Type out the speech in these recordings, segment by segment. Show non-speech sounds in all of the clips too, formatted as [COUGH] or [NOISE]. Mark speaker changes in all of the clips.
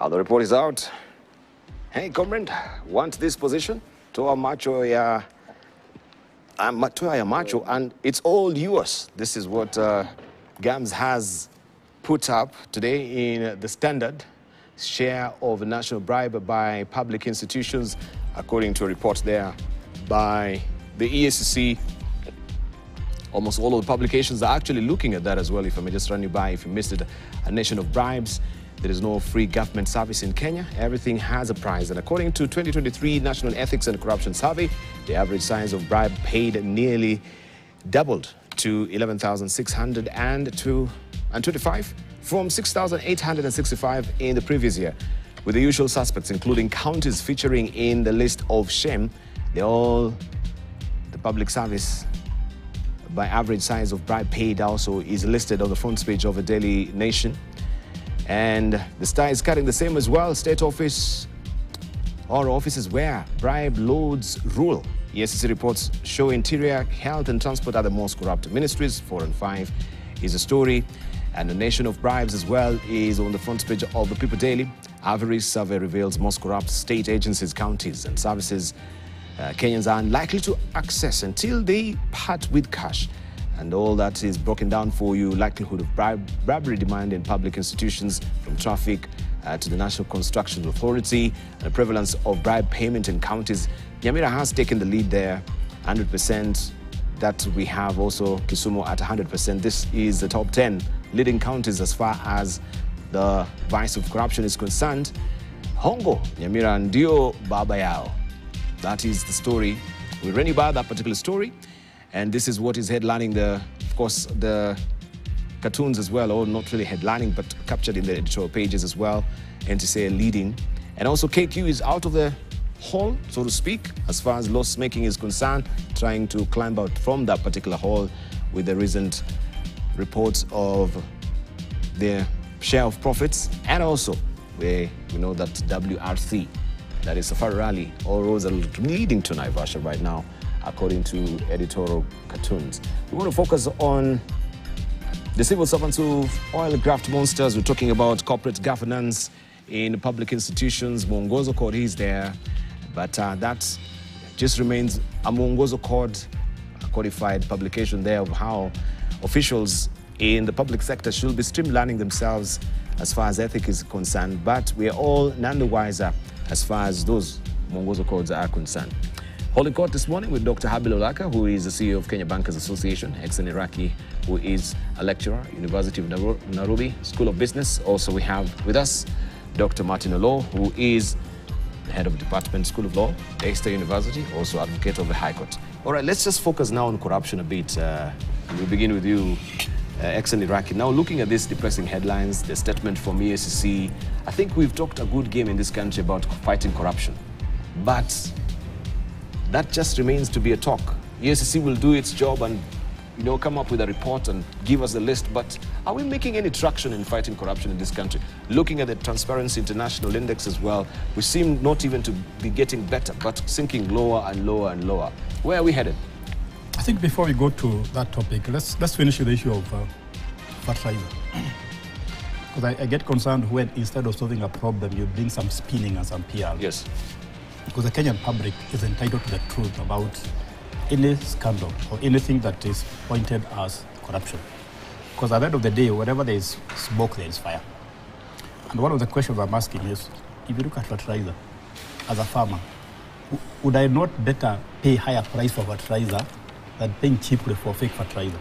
Speaker 1: Uh, the report is out. Hey, comrade, want this position? Toa macho ya um, toa ya macho, and it's all yours. This is what uh, GAMS has put up today in the standard share of national bribe by public institutions, according to a report there by the EACC. Almost all of the publications are actually looking at that as well. If I may just run you by, if you missed it, a nation of bribes. There is no free government service in Kenya. Everything has a price. And according to 2023 National Ethics and Corruption Survey, the average size of bribe paid nearly doubled to 11,625 from 6,865 in the previous year. With the usual suspects, including counties featuring in the list of shame, they all, the public service by average size of bribe paid also is listed on the front page of the Daily Nation. And the star is cutting the same as well. State office or offices where bribe loads rule. EACC reports show interior, health and transport are the most corrupt ministries. Four and five is a story. And the nation of bribes as well is on the front page of the People Daily. Avery survey reveals most corrupt state agencies, counties and services uh, Kenyans are unlikely to access until they part with cash and all that is broken down for you likelihood of bribe, bribery demand in public institutions from traffic uh, to the National Construction Authority and the prevalence of bribe payment in counties. Nyamira has taken the lead there, 100%. That we have also Kisumu at 100%. This is the top 10 leading counties as far as the vice of corruption is concerned. Hongo, Nyamira ndio baba yao. That is the story. We ran you by that particular story. And this is what is headlining the, of course, the cartoons as well, or not really headlining, but captured in the editorial pages as well, and to say leading. And also KQ is out of the hole, so to speak, as far as loss making is concerned, trying to climb out from that particular hole with the recent reports of their share of profits. And also, we, we know that WRC, that is Safari Rally, all roads are leading to Naivasha right now according to editorial cartoons. We want to focus on the civil servants of oil graft monsters. We're talking about corporate governance in public institutions. Mwongozo Code is there, but uh, that just remains a Mwongozo Code, codified publication there of how officials in the public sector should be streamlining themselves as far as ethics is concerned. But we are all none the wiser as far as those Mwongozo Codes are concerned. Holding court this morning with Dr. Habil Olaka, who is the CEO of Kenya Bankers Association, XN Iraki, who is a lecturer, University of Nairobi School of Business. Also, we have with us Dr. Martin Oloo, who is the head of Department School of Law, Exeter University, also advocate of the High Court. All right, let's just focus now on corruption a bit. Uh, we'll begin with you, uh, XN Iraki. Now, looking at these depressing headlines, the statement from EACC, I think we've talked a good game in this country about fighting corruption. But that just remains to be a talk. EACC will do its job and you know, come up with a report and give us a list, but are we making any traction in fighting corruption in this country? Looking at the Transparency International Index as well, we seem not even to be getting better, but sinking lower and lower and lower. Where are we headed?
Speaker 2: I think before we go to that topic, let's, let's finish with the issue of uh, fertilizer. [CLEARS THROAT] Because I, I, get concerned when instead of solving a problem, you bring some spinning and some PR.
Speaker 1: Yes
Speaker 2: because the Kenyan public is entitled to the truth about any scandal or anything that is pointed as corruption. Because at the end of the day, wherever there is smoke, there is fire. And one of the questions I'm asking is, if you look at fertilizer, as a farmer, would I not better pay higher price for fertilizer than paying cheaply for fake fertilizer?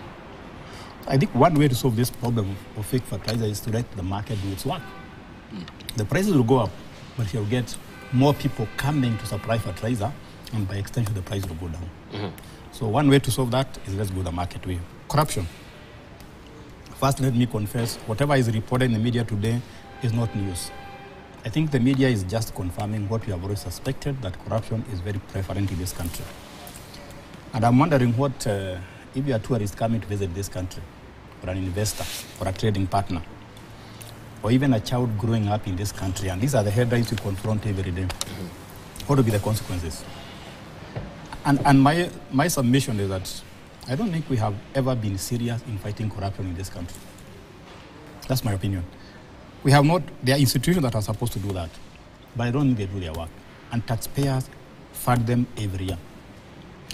Speaker 2: I think one way to solve this problem of fake fertilizer is to let the market do its work. Mm. The prices will go up, but you'll get more people coming to supply fertilizer, and by extension, the price will go down. Mm -hmm. So one way to solve that is let's go the market way. Corruption. First, let me confess, whatever is reported in the media today is not news. I think the media is just confirming what we have already suspected, that corruption is very prevalent in this country. And I'm wondering what, uh, if you're a tourist coming to visit this country, or an investor, or a trading partner, or even a child growing up in this country, and these are the headlines we confront every day, mm-hmm. what will be the consequences? And, and my, my submission is that I don't think we have ever been serious in fighting corruption in this country. That's my opinion. we have not, there are institutions that are supposed to do that, but I don't think they do their work. And taxpayers fund them every year.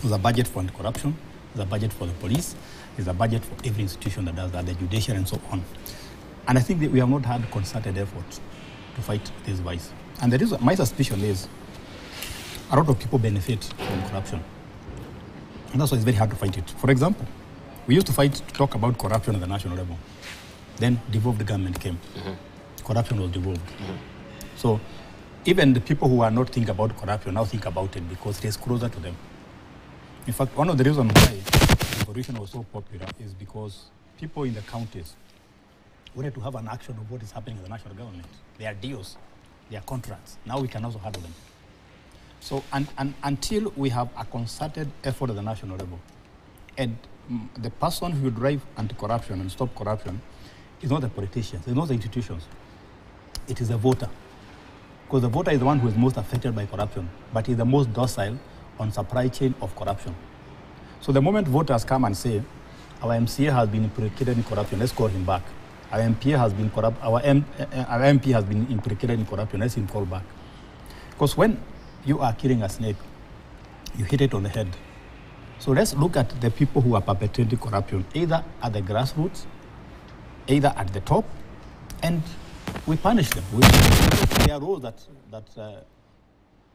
Speaker 2: There's a budget for corruption, there's a budget for the police, there's a budget for every institution that does that, the judiciary and so on. And I think that we have not had concerted efforts to fight this vice. And the reason, my suspicion is a lot of people benefit from corruption. And that's why it's very hard to fight it. For example, we used to fight to talk about corruption at the national level. Then devolved government came. Mm-hmm. Corruption was devolved. Mm-hmm. So even the people who are not thinking about corruption now think about it because it is closer to them. In fact, one of the reasons why corruption was so popular is because people in the counties wanted to have an action of what is happening in the national government. There are deals, there are contracts. Now we can also handle them. So and, and, until we have a concerted effort at the national level, and mm, the person who will drive anti-corruption and stop corruption is not the politicians, it's not the institutions. It is the voter. Because the voter is the one who is most affected by corruption, but is the most docile on supply chain of corruption. So the moment voters come and say, our MCA has been implicated in corruption, let's call him back. Our MP has been corrupt, our, M, our MP has been implicated in corruption, let's him call back. Because when you are killing a snake, you hit it on the head. So let's look at the people who are perpetrating corruption, either at the grassroots, either at the top, and we punish them. We, there are rules that, that uh,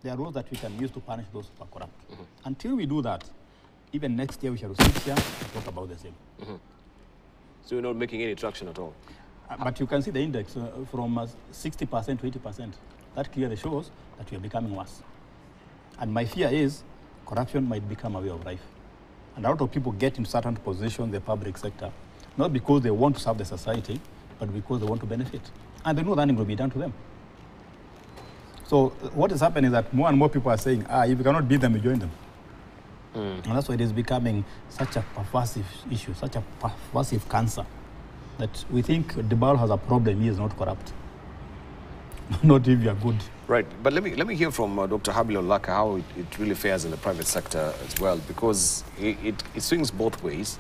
Speaker 2: there are rules that we can use to punish those who are corrupt. Mm -hmm. Until we do that, even next year we shall sit here and talk about the same. Mm -hmm.
Speaker 3: So you're not making any traction at all?
Speaker 2: Uh, but you can see the index uh, from 60% uh, to 80%. That clearly shows that we are becoming worse. And my fear is corruption might become a way of life. And a lot of people get in certain positions in the public sector, not because they want to serve the society, but because they want to benefit. And they know that it will be done to them. So what is happening is that more and more people are saying, ah, if you cannot beat them, you join them. Mm. And that's why it is becoming such a pervasive issue, such a pervasive cancer, that we think the Debarl has a problem, he is not corrupt. [LAUGHS] not if you are good.
Speaker 3: Right, but let me let me hear from uh, Dr. Habil Olaka how it, it, really fares in the private sector as well, because it, it, it, swings both ways,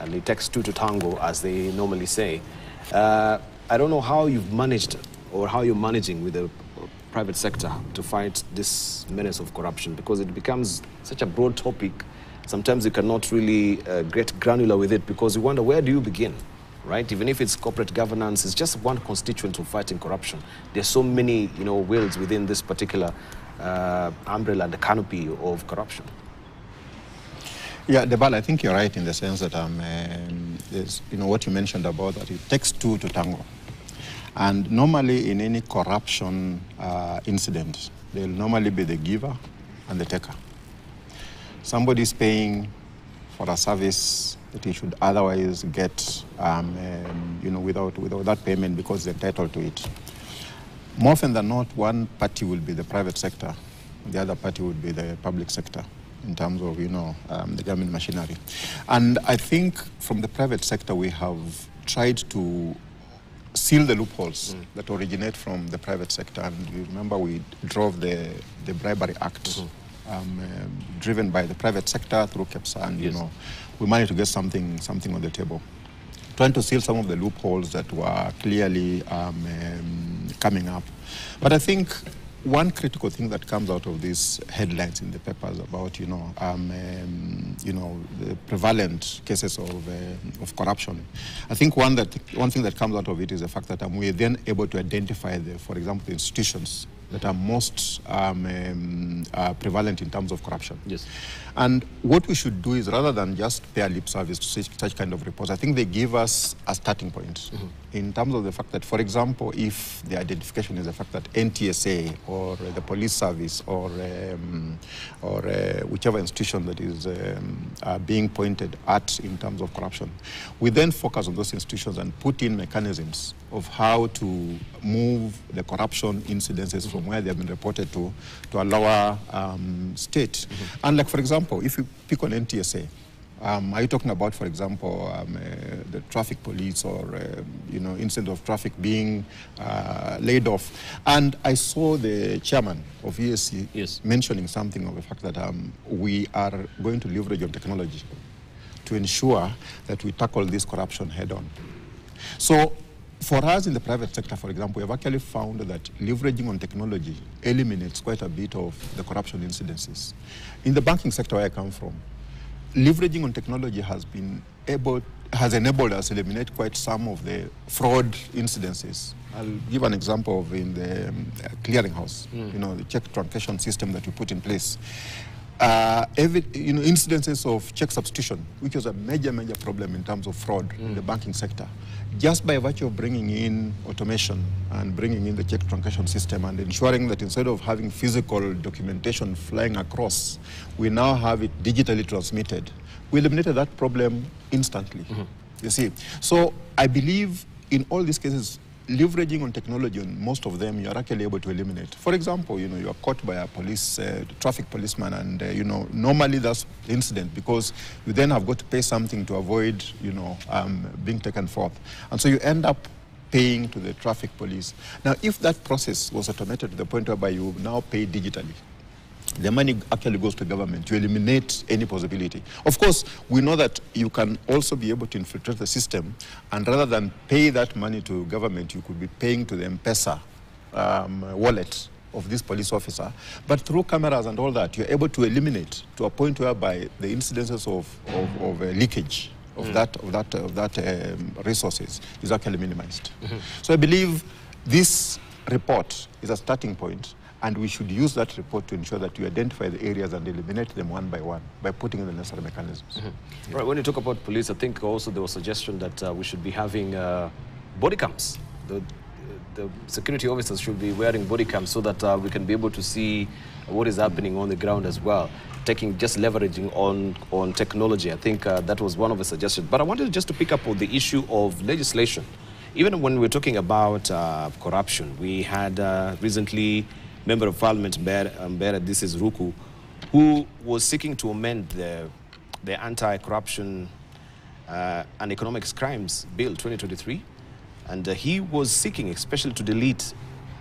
Speaker 3: and it takes two to tango, as they normally say. Uh, I don't know how you've managed or how you're managing with the private sector to fight this menace of corruption, because it becomes such a broad topic. Sometimes you cannot really uh, get granular with it because you wonder where do you begin right? Even if it's corporate governance, it's just one constituent of fighting corruption. There's so many, you know, wheels within this particular uh, umbrella, and the canopy of corruption.
Speaker 4: Yeah, Debarl, I think you're right in the sense that um, um, you know what you mentioned about that it takes two to tango. And normally in any corruption uh, incident, there'll normally be the giver and the taker. Somebody is paying for a service that he should otherwise get, um, um, you know, without, without that payment because they're entitled to it. More often than not, one party will be the private sector, the other party would be the public sector in terms of, you know, um, the government machinery. And I think from the private sector, we have tried to seal the loopholes mm. that originate from the private sector. And you remember we drove the, the Bribery Act. Mm -hmm um, uh, driven by the private sector through KEPSA, and you know, we managed to get something something on the table. Trying to seal some of the loopholes that were clearly um, um, coming up. But I think one critical thing that comes out of these headlines in the papers about, you know, um, um, you know, the prevalent cases of, uh, of corruption, I think one that one thing that comes out of it is the fact that um, we're then able to identify the, for example, the institutions that are most um, um, uh, prevalent in terms of corruption.
Speaker 3: Yes.
Speaker 4: And what we should do is rather than just pay lip service to such, such kind of reports, I think they give us a starting point mm -hmm. in terms of the fact that, for example, if the identification is the fact that NTSA or uh, the police service or, um, or uh, whichever institution that is um, uh, being pointed at in terms of corruption, we then focus on those institutions and put in mechanisms of how to move the corruption incidences from where they have been reported to, to a lower um, state. Mm -hmm. And like, for example, if you pick on NTSA, um, are you talking about, for example, um, uh, the traffic police or, uh, you know, incident of traffic being uh, laid off? And I saw the chairman of ESC
Speaker 3: yes.
Speaker 4: mentioning something of the fact that um, we are going to leverage on technology to ensure that we tackle this corruption head on. So for us in the private sector, for example, we have actually found that leveraging on technology eliminates quite a bit of the corruption incidences. In the banking sector where I come from, leveraging on technology has been able has enabled us to eliminate quite some of the fraud incidences. I'll give an example of in the um, clearinghouse, you know, the check truncation system that we put in place. Uh, every, you know, incidences of check substitution, which was a major, major problem in terms of fraud in the banking sector. Just by virtue of bringing in automation and bringing in the check truncation system and ensuring that instead of having physical documentation flying across, we now have it digitally transmitted. We eliminated that problem instantly. You see, so I believe in all these cases, leveraging on technology on most of them, you are actually able to eliminate. For example, you know, you are caught by a police, uh, traffic policeman, and uh, you know, normally that's incident because you then have got to pay something to avoid, you know, um, being taken forth, and so you end up paying to the traffic police. Now, if that process was automated to the point whereby you now pay digitally, the money actually goes to government to eliminate any possibility. Of course, we know that you can also be able to infiltrate the system, and rather than pay that money to government, you could be paying to the M-Pesa um, wallet of this police officer. But through cameras and all that, you're able to eliminate to a point whereby the incidences of, of, of uh, leakage of that, of that, of that um, resources is actually minimized. So I believe this report is a starting point and we should use that report to ensure that we identify the areas and eliminate them one by one by putting in the necessary mechanisms.
Speaker 1: Right, when you talk about police, I think also there was a suggestion that uh, we should be having uh, body cams. The, the security officers should be wearing body cams so that uh, we can be able to see what is happening on the ground as well. Taking just leveraging on on technology, I think uh, that was one of the suggestions. But I wanted just to pick up on the issue of legislation. Even when we're talking about uh, corruption, we had uh, recently Member of Parliament Mbeere, this is Ruku, who was seeking to amend the, the Anti-Corruption uh, and Economics Crimes Bill 2023. And uh, he was seeking especially to delete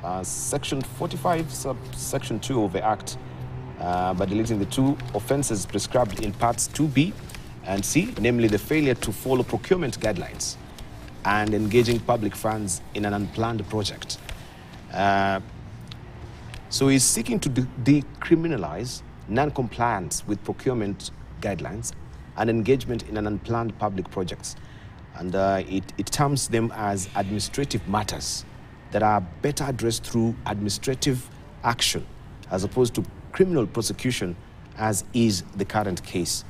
Speaker 1: uh, Section 45, subsection 2 of the Act, uh, by deleting the two offenses prescribed in Parts 2B and C, namely the failure to follow procurement guidelines and engaging public funds in an unplanned project. So he's seeking to de- decriminalize non-compliance with procurement guidelines and engagement in an unplanned public projects. And uh, it, it terms them as administrative matters that are better addressed through administrative action as opposed to criminal prosecution as is the current case.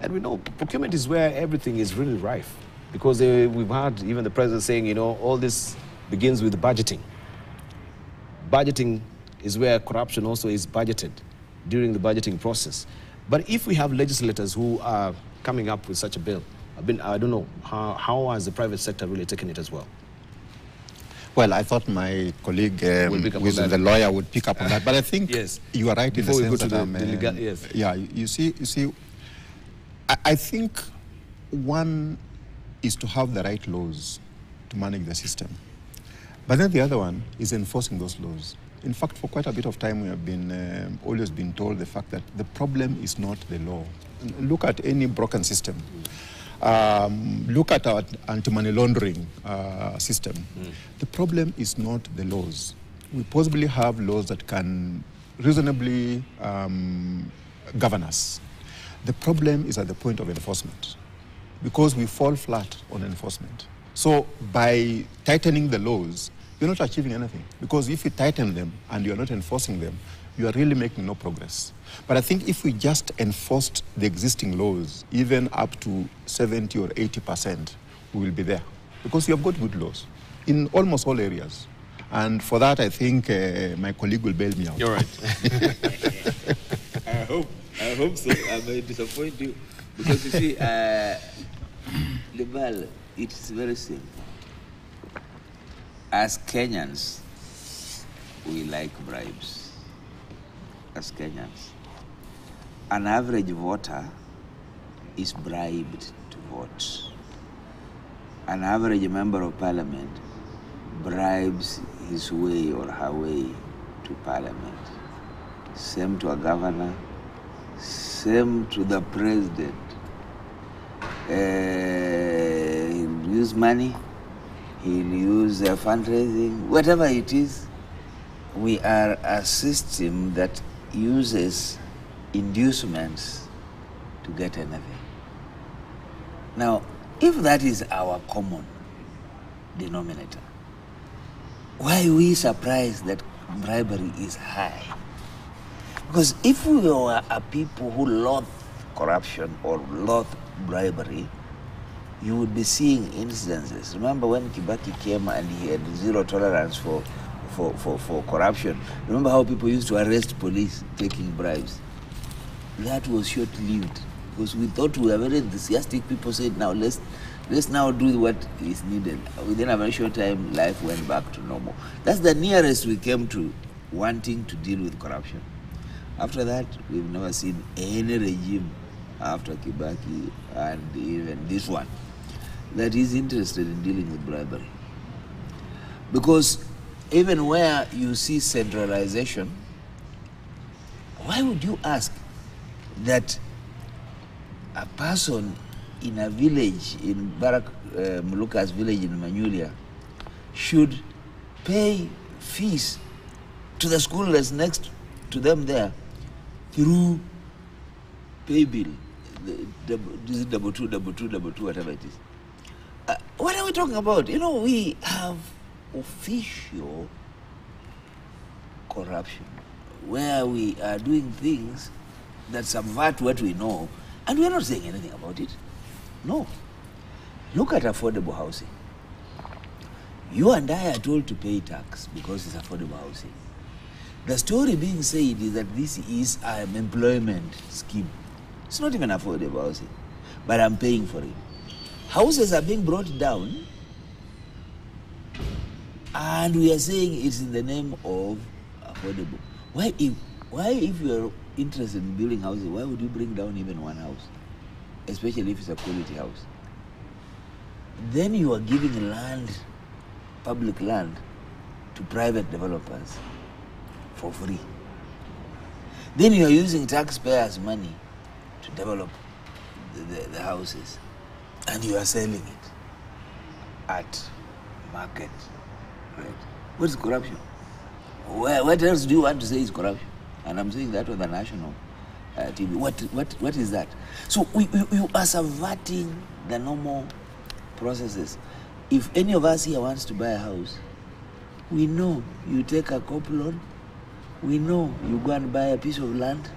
Speaker 1: And we know procurement is where everything is really rife because uh, we've had even the president saying, you know, all this begins with budgeting budgeting is where corruption also is budgeted during the budgeting process. But if we have legislators who are coming up with such a bill, I've been, I don't know, how, how has the private sector really taken it as well?
Speaker 4: Well, I thought my colleague, um,
Speaker 1: Will
Speaker 4: who is the lawyer, would pick up on that. But I think [LAUGHS]
Speaker 1: Yes.
Speaker 4: you are right
Speaker 1: Before
Speaker 4: in the sense that
Speaker 1: the-
Speaker 4: um,
Speaker 1: the legal-
Speaker 4: um,
Speaker 1: yes.
Speaker 4: yeah, you you see, you see, I, I think one is to have the right laws to manage the system, but then the other one is enforcing those laws. In fact, for quite a bit of time, we have been um, always been told the fact that the problem is not the law. Look at any broken system. Um, look at our anti-money laundering uh, system. The problem is not the laws. We possibly have laws that can reasonably um, govern us. The problem is at the point of enforcement because we fall flat on enforcement. So by tightening the laws, you're not achieving anything because if you tighten them and you're not enforcing them, you are really making no progress. But I think if we just enforced the existing laws, even up to 70 or 80 percent, we will be there because we have got good laws in almost all areas. And for that, I think uh, my colleague will bail me out.
Speaker 1: You're right. [LAUGHS]
Speaker 5: I hope. I hope so. I may disappoint you because you see, uh, [CLEARS THROAT] Libal, it's very simple. As Kenyans, we like bribes. As Kenyans, an average voter is bribed to vote. An average member of parliament bribes his way or her way to parliament. Same to a governor, same to the president. Uh, use money, he'll use uh, fundraising, whatever it is. We are a system that uses inducements to get anything. Now, if that is our common denominator, why are we surprised that bribery is high? Because if we were a people who loathe corruption or loathe bribery, you would be seeing incidences. Remember when Kibaki came and he had zero tolerance for, for, for, for corruption? Remember how people used to arrest police taking bribes? That was short lived because we thought we were very enthusiastic. People said, now let's, let's now do what is needed. Within a very short time, life went back to normal. That's the nearest we came to wanting to deal with corruption. After that, we've never seen any regime after Kibaki and even this one that is interested in dealing with bribery. Because even where you see centralization, why would you ask that a person in a village, in Barak uh, Muluka's village in Manyulia, should pay fees to the school that's next to them there through pay bill, double, double two, double two, double two, whatever it is. Uh, what are we talking about? You know, we have official corruption where we are doing things that subvert what we know, and we are not saying anything about it. No. Look at affordable housing. You and I are told to pay tax because it's affordable housing. The story being said is that this is an employment scheme. It's not even affordable housing, but I'm paying for it. Houses are being brought down, and we are saying it's in the name of affordable. Why, if why, if you are interested in building houses, why would you bring down even one house, especially if it's a quality house? Then you are giving land, public land, to private developers for free. Then you are using taxpayers' money to develop the, the, the houses, and you are selling it at market rate. What is corruption? Where, what else do you want to say is corruption? And I'm saying that on the national uh, TV. What, what, what is that? So we, we, we are subverting the normal processes. If any of us here wants to buy a house, we know you take a cop loan, we know you go and buy a piece of land,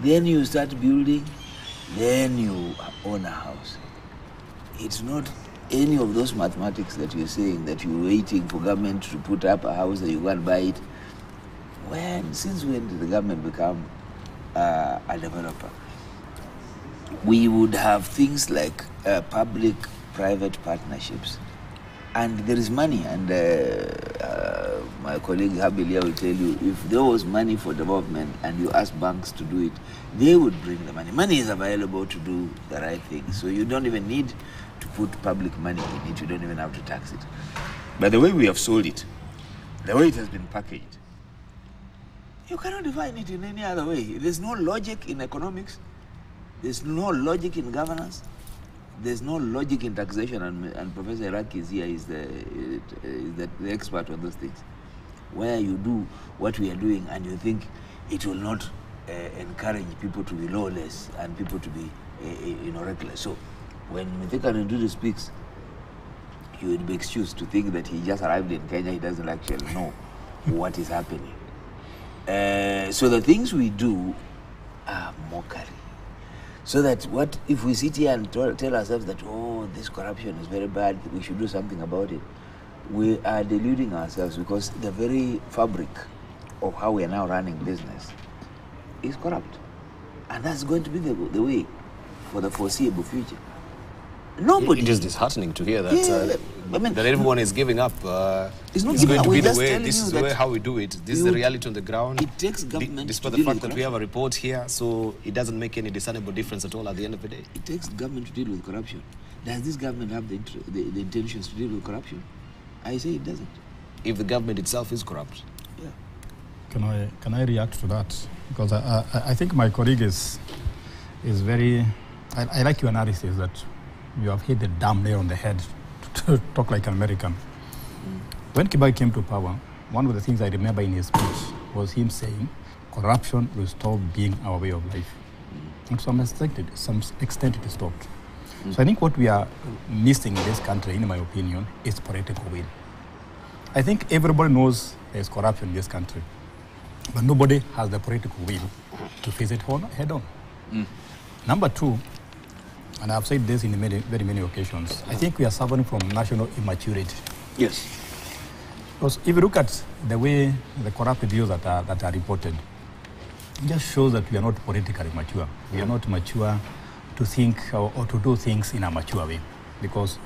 Speaker 5: then you start building, then you own a house. It's not any of those mathematics that you're saying that you're waiting for government to put up a house that you go and buy it. When, since when did the government become uh, a developer? We would have things like uh, public-private partnerships, and there is money. And uh, uh, my colleague Habilia will tell you, if there was money for development and you ask banks to do it, they would bring the money. Money is available to do the right thing, so you don't even need to put public money in it. You don't even have to tax it. But the way we have sold it, the way it has been packaged, you cannot define it in any other way. There's no logic in economics. There's no logic in governance. There's no logic in taxation, and, and Professor Iraki is here is the, is the, the expert on those things. Where you do what we are doing and you think it will not uh, encourage people to be lawless and people to be uh, uh, you know, reckless. So when Mithika Linturi speaks, you would be excused to think that he just arrived in Kenya, he doesn't actually know what is happening. Uh, so the things we do are mockery. So that what if we sit here and tell, tell ourselves that oh this corruption is very bad, we should do something about it. We are deluding ourselves because the very fabric of how we are now running business is corrupt, and that's going to be the, the way for the foreseeable future. Nobody.
Speaker 3: It is disheartening to hear that,
Speaker 5: Yeah,
Speaker 3: uh,
Speaker 5: I mean-
Speaker 3: that everyone is giving up. Uh,
Speaker 5: It's not
Speaker 3: it's
Speaker 5: giving
Speaker 3: going
Speaker 5: up,
Speaker 3: to be
Speaker 5: we're
Speaker 3: the way. This is the way how we do it. This is the reality on the ground.
Speaker 5: It takes government
Speaker 3: despite
Speaker 5: to
Speaker 3: the
Speaker 5: deal
Speaker 3: fact
Speaker 5: with
Speaker 3: that we have a report here, so it doesn't make any discernible difference at all at the end of the day.
Speaker 5: It takes government to deal with corruption. Does this government have the, inter- the, the intentions to deal with corruption? I say it doesn't.
Speaker 3: If the government itself is corrupt.
Speaker 5: Yeah.
Speaker 2: Can I can I react to that? Because I, I, I think my colleague is is very. I, I like your analysis that you have hit the damn nail on the head to [LAUGHS] talk like an American. When Kibaki came to power, one of the things I remember in his speech was him saying, corruption will stop being our way of life. And to some extent, it, some extent it stopped. So I think what we are missing in this country, in my opinion, is political will. I think everybody knows there's corruption in this country, but nobody has the political will to face it head on. Mm. Number two, and I've said this in many, very many occasions, I think we are suffering from national immaturity.
Speaker 5: Yes.
Speaker 2: Because if you look at the way the corrupt deals that are, that are reported, it just shows that we are not politically mature. We are not mature to think or, or to do things in a mature way. Because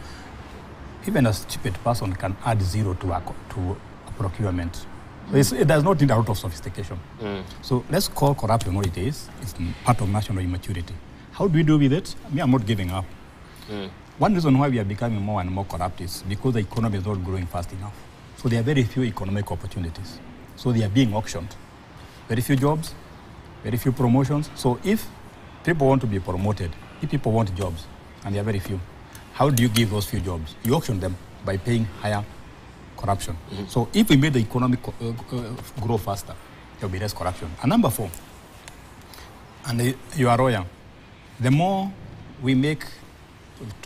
Speaker 2: even a stupid person can add zero to a, to a procurement. It's, it does not need a lot of sophistication. Mm. So let's call corruption what it is. It's part of national immaturity. How do we deal with it? Me, I'm not giving up. One reason why we are becoming more and more corrupt is because the economy is not growing fast enough. So there are very few economic opportunities. So they are being auctioned. Very few jobs, very few promotions. So if people want to be promoted, if people want jobs, and there are very few, how do you give those few jobs? You auction them by paying higher corruption. So if we made the economy co- uh, uh, grow faster, there will be less corruption. And number four, and uh, you are lawyer, the more we make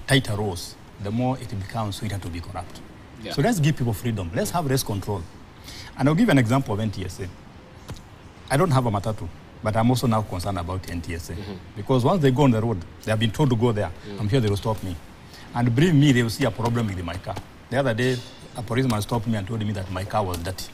Speaker 2: tighter rules, the more it becomes sweeter to be corrupt.
Speaker 5: Yeah.
Speaker 2: So let's give people freedom. Let's have less control. And I'll give you an example of NTSA. I don't have a matatu, but I'm also now concerned about NTSA. Mm-hmm. Because once they go on the road, they have been told to go there. Mm. I'm sure they will stop me. And believe me, they will see a problem with my car. The other day, a policeman stopped me and told me that my car was dirty.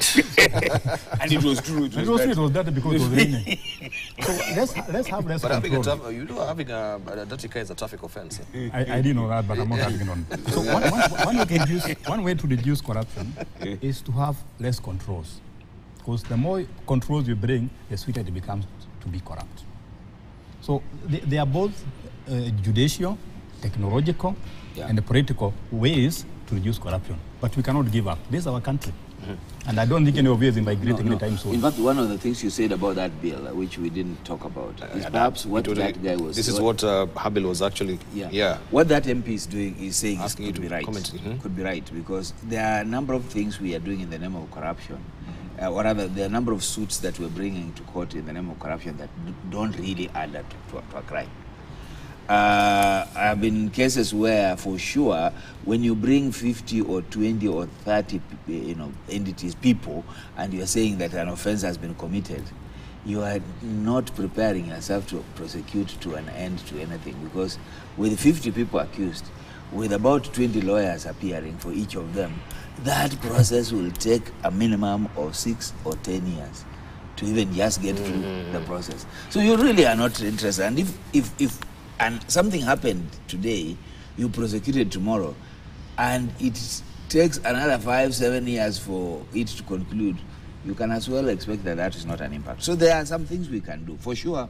Speaker 2: [LAUGHS]
Speaker 5: And it was true. It
Speaker 2: It
Speaker 5: was
Speaker 2: was,
Speaker 5: that.
Speaker 2: it was dirty because it was raining. [LAUGHS] so let's, let's have less
Speaker 1: But having a,
Speaker 2: control.
Speaker 1: traf- you know, having a, a dirty car is a traffic offense. eh?
Speaker 2: I, I didn't know that, but I'm not having it on. So one, one, one, way to reduce, one way to reduce corruption is to have less controls. Because the more controls you bring, the sweeter it becomes to be corrupt. So they, they are both uh, judicial, technological,
Speaker 5: Yeah.
Speaker 2: and political ways to reduce corruption. But we cannot give up. This is our country. And I don't think any of you is migrating
Speaker 5: No, no.
Speaker 2: anytime soon.
Speaker 5: In fact, one of the things you said about that bill, uh, which we didn't talk about, is perhaps what
Speaker 1: It would-
Speaker 5: that guy was.
Speaker 1: This is what uh, Habil was actually.
Speaker 5: Yeah.
Speaker 1: Yeah.
Speaker 5: What that MP is doing is saying is
Speaker 1: Asking you
Speaker 5: could
Speaker 1: to
Speaker 5: be right.
Speaker 1: comment, mhm.
Speaker 5: Could be right because there are a number of things we are doing in the name of corruption,
Speaker 1: Mm-hmm.
Speaker 5: uh, or rather, there are a number of suits that we're bringing to court in the name of corruption that d- don't really add up to, to, to a crime. Uh, I've been in cases where, for sure, when you bring 50 or 20 or 30, you know, entities, people, and you're saying that an offense has been committed, you are not preparing yourself to prosecute to an end to anything because with 50 people accused, with about 20 lawyers appearing for each of them, that process will take a minimum of six or 10 years to even just get through the process. So you really are not interested. And if, if, if and something happened today, you prosecuted tomorrow, and it takes another five, seven years for it to conclude, you can as well expect that that is not an impact. So there are some things we can do. For sure,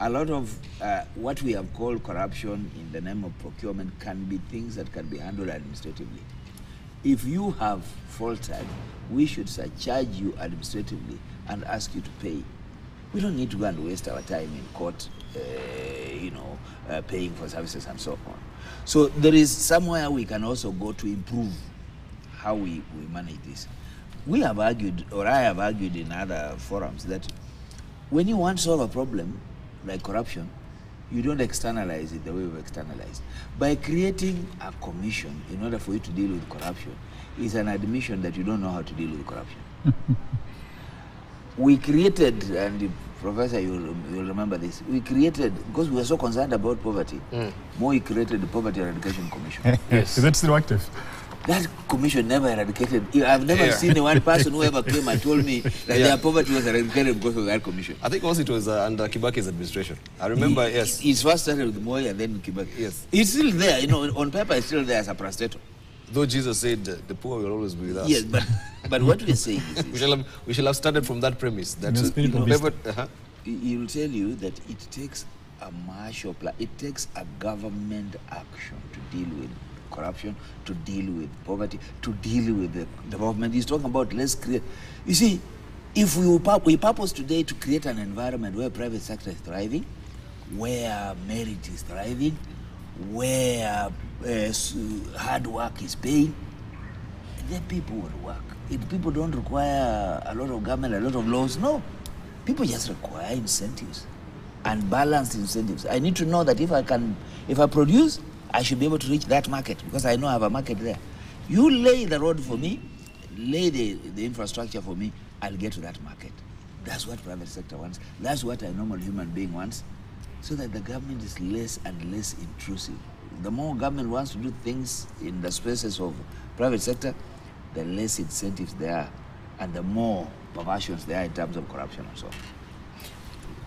Speaker 5: a lot of uh, what we have called corruption in the name of procurement can be things that can be handled administratively. If you have faltered, we should surcharge you administratively and ask you to pay. We don't need to go and waste our time in court, uh, you know, uh, paying for services and so on. So there is somewhere we can also go to improve how we, we manage this. We have argued, or I have argued in other forums, that when you want to solve a problem like corruption, you don't externalize it the way we've externalized. By creating a commission in order for you to deal with corruption is an admission that you don't know how to deal with corruption. [LAUGHS] we created, and Professor, you'll, you'll remember this, we created, because we were so concerned about poverty, Moi created the Poverty Eradication Commission. [LAUGHS] yes.
Speaker 2: Is that still active?
Speaker 5: That commission never eradicated. I've never
Speaker 1: Yeah.
Speaker 5: seen one [LAUGHS] person who ever came and told me [LAUGHS] that
Speaker 1: Yeah.
Speaker 5: their poverty was eradicated because of that commission.
Speaker 1: I think also it was uh, under Kibaki's administration. I remember, yes.
Speaker 5: It first started with Moi and then Kibaki.
Speaker 1: Yes.
Speaker 5: It's still there, you know, on paper it's still there as a prostrator.
Speaker 1: Though Jesus said uh, the poor will always be with us.
Speaker 5: Yes, but but what we're saying is [LAUGHS]
Speaker 1: We shall, have, we shall have started from that premise. That
Speaker 2: In the
Speaker 1: uh,
Speaker 2: spirit of
Speaker 1: whoever, uh-huh.
Speaker 5: he will tell you that it takes a Marshall plan, it takes a government action to deal with corruption, to deal with poverty, to deal with the development. He's talking about let's create. You see, if we, we purpose today to create an environment where private sector is thriving, where merit is thriving, where uh, hard work is paying, then people will work. If people don't require a lot of government, a lot of laws, no. People just require incentives and balanced incentives. I need to know that if I can, if I produce, I should be able to reach that market because I know I have a market there. You lay the road for me, lay the, the infrastructure for me, I'll get to that market. That's what private sector wants. That's what a normal human being wants. So that the government is less and less intrusive. The more government wants to do things in the spaces of private sector, the less incentives there are, and the more perversions there are in terms of corruption and so on.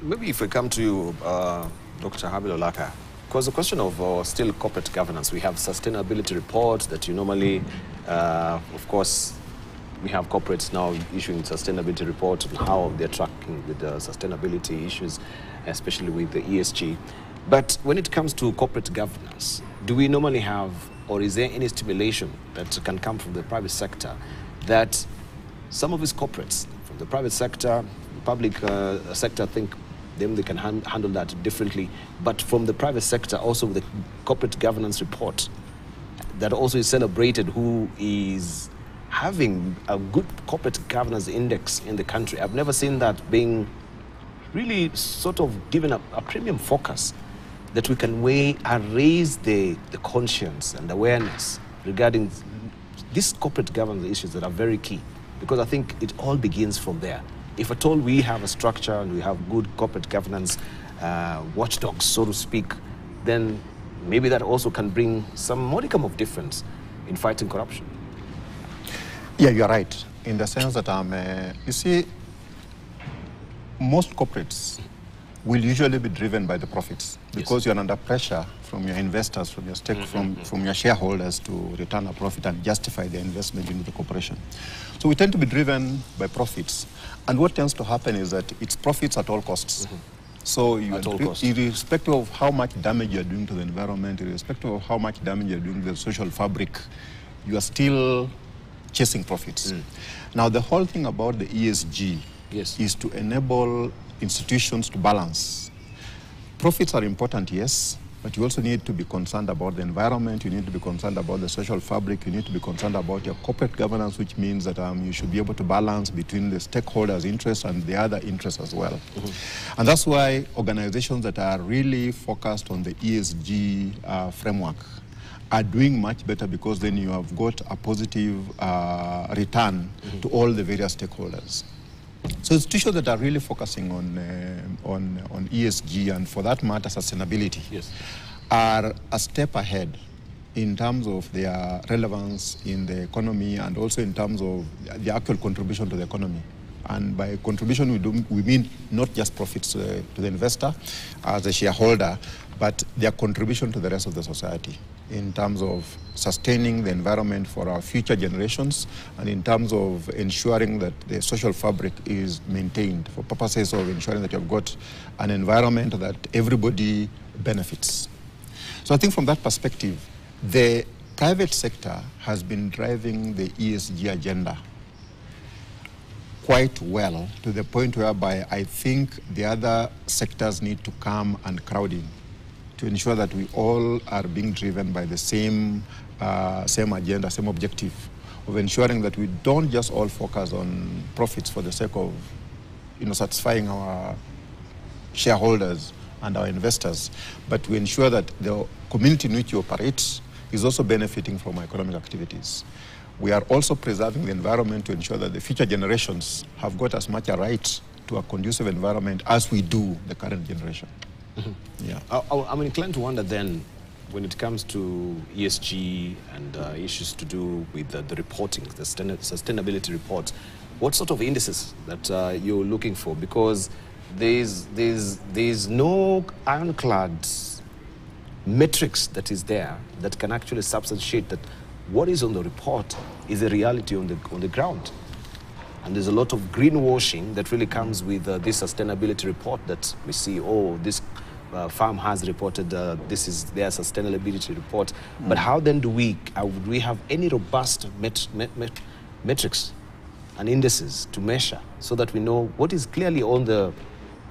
Speaker 1: Maybe if we come to you, uh, Dr. Habil Olaka, because the question of uh, still corporate governance, we have sustainability reports that you normally, uh, of course, we have corporates now issuing sustainability reports on how they're tracking with the sustainability issues, especially with the ESG. But when it comes to corporate governance, do we normally have, or is there any stimulation that can come from the private sector that some of these corporates from the private sector, public uh, sector, think them they can han- handle that differently. But from the private sector, also the corporate governance report that also is celebrated, who is having a good corporate governance index in the country. I've never seen that being really sort of given a, a premium focus that we can weigh and raise the, the conscience and awareness regarding these corporate governance issues that are very key because I think it all begins from there. If at all we have a structure and we have good corporate governance uh, watchdogs, so to speak, then maybe that also can bring some modicum of difference in fighting corruption.
Speaker 4: Yeah, you're right. In the sense that um, uh, you see, most corporates will usually be driven by the profits because you're under pressure from your investors, from your stake, from, from your shareholders to return a profit and justify their investment into the corporation. So we tend to be driven by profits. And what tends to happen is that it's profits at all costs. So you
Speaker 1: At all
Speaker 4: are,
Speaker 1: costs.
Speaker 4: irrespective of how much damage you're doing to the environment, irrespective of how much damage you're doing to the social fabric, you are still chasing profits. Now, the whole thing about the ESG
Speaker 1: Yes.
Speaker 4: is to enable institutions to balance. Profits are important, yes, but you also need to be concerned about the environment, you need to be concerned about the social fabric, you need to be concerned about your corporate governance, which means that um, you should be able to balance between the stakeholders' interests and the other interests as well. And that's why organizations that are really focused on the ESG uh, framework are doing much better because then you have got a positive uh, return to all the various stakeholders. So institutions that are really focusing on, uh, on, on ESG and for that matter sustainability
Speaker 1: Yes.
Speaker 4: are a step ahead in terms of their relevance in the economy and also in terms of the actual contribution to the economy. And by contribution, we, do, we mean not just profits uh, to the investor as a shareholder, but their contribution to the rest of the society in terms of sustaining the environment for our future generations and in terms of ensuring that the social fabric is maintained for purposes of ensuring that you've got an environment that everybody benefits. So I think from that perspective, the private sector has been driving the ESG agenda quite well to the point whereby I think the other sectors need to come and crowd in to ensure that we all are being driven by the same, uh, same agenda, same objective of ensuring that we don't just all focus on profits for the sake of you know, satisfying our shareholders and our investors, but we ensure that the community in which you operate is also benefiting from our economic activities. We are also preserving the environment to ensure that the future generations have got as much a right to a conducive environment as we do the current generation. Yeah.
Speaker 1: I, I'm inclined to wonder then, when it comes to ESG and uh, issues to do with the, the reporting, the sustain- sustainability report, what sort of indices that uh, you're looking for? Because there's, there's, there's no ironclad metrics that is there that can actually substantiate that what is on the report is a reality on the, on the ground. And there's a lot of greenwashing that really comes with uh, this sustainability report that we see, oh, this farm has reported uh, this is their sustainability report. But how then do we, uh, would we have any robust met, met, met, metrics and indices to measure so that we know what is clearly on the,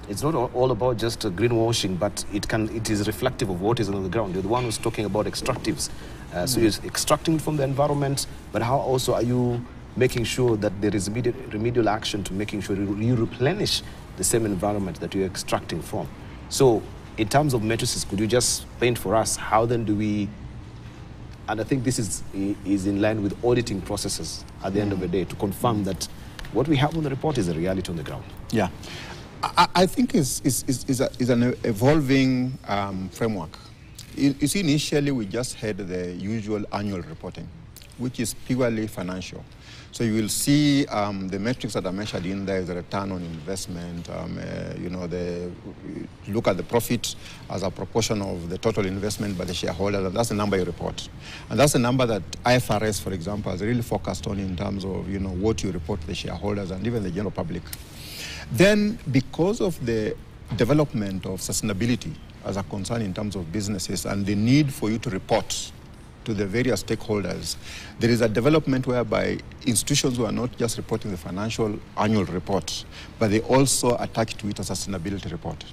Speaker 1: it's not all- about just uh, greenwashing, but it can it is reflective of what is on the ground. You're the one who's talking about extractives. Uh, So you're extracting from the environment, but how also are you making sure that there is remedial, remedial action to making sure you you replenish the same environment that you're extracting from? So in terms of matrices, could you just paint for us how then do we and I think this is, is in line with auditing processes at the end of the day to confirm that what we have on the report is a reality on the ground.
Speaker 4: Yeah. I, I- think it's, it's, it's an evolving um, framework. You, you see, initially we just had the usual annual reporting, which is purely financial. So you will see um, the metrics that are measured in there is the return on investment, um, uh, you know, the, look at the profit as a proportion of the total investment by the shareholder, and that's the number you report. And that's the number that IFRS, for example, has really focused on in terms of, you know, what you report to the shareholders and even the general public. Then, because of the development of sustainability as a concern in terms of businesses and the need for you to report to the various stakeholders, there is a development whereby institutions who are not just reporting the financial annual report, but they also attach to it a sustainability report.